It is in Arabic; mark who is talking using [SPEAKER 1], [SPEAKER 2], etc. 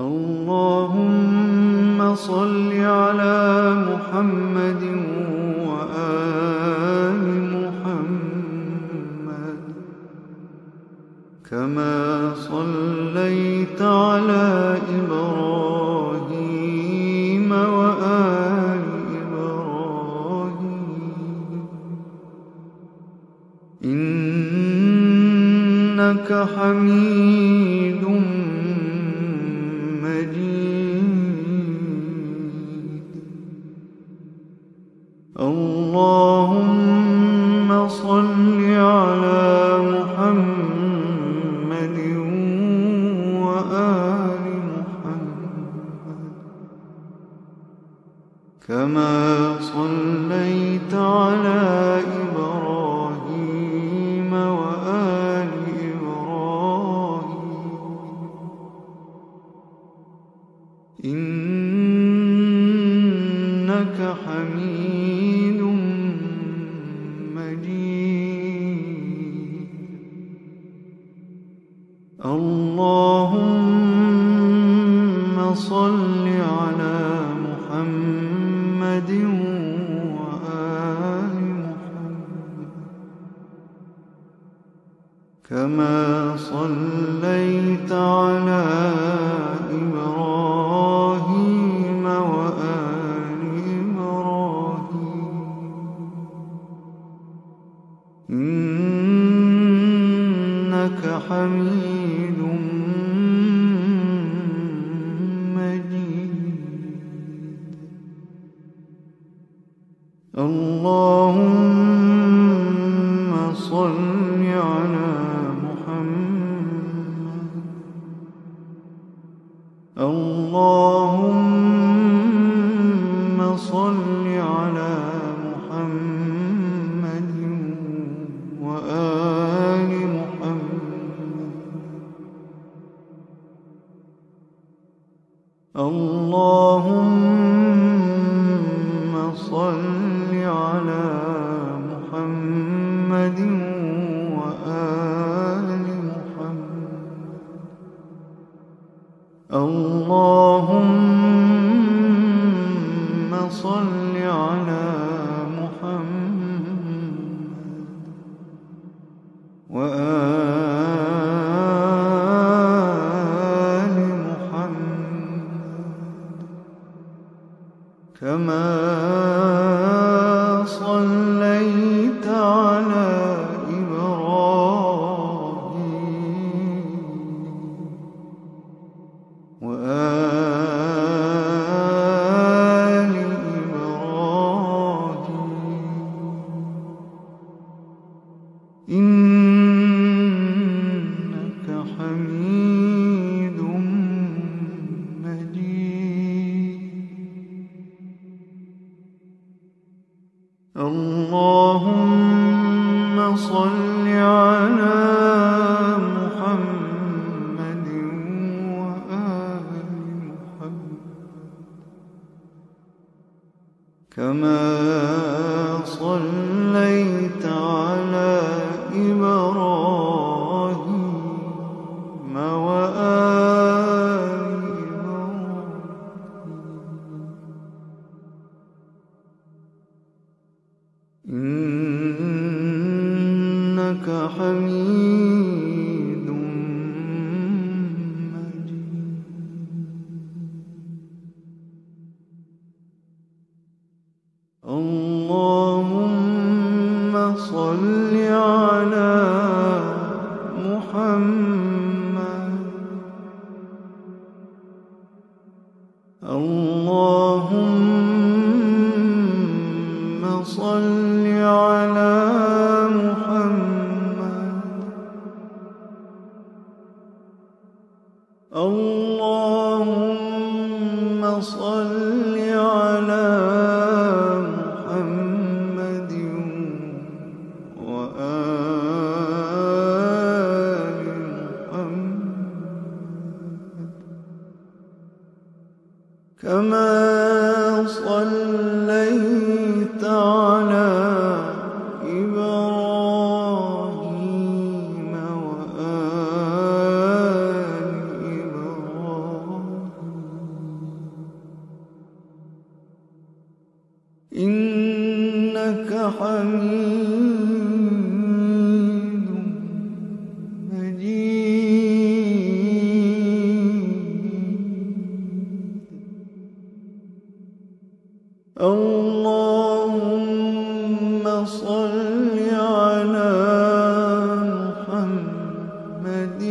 [SPEAKER 1] اللهم صل على محمد وآل محمد كما صليت على إبراهيم وآل إبراهيم. إنك حميد مجيد كما صليت على إبراهيم وآل إبراهيم. إنك حميد مجيد. اللهم صل كما صليت على إبراهيم وآل إبراهيم. إنك حميد مجيد. اللهم اللهم صل على محمد وآل محمد. اللهم اللهم صل على محمد وآل محمد كما إنك حميد مجيد. اللهم صل على محمد وآل محمد. كما صليت إنك حميد مجيد. اللهم صل على محمد. اللهم اللهم صل على محمد وآل محمد. كما صليت إنك حميد مجيد. اللهم صل على محمد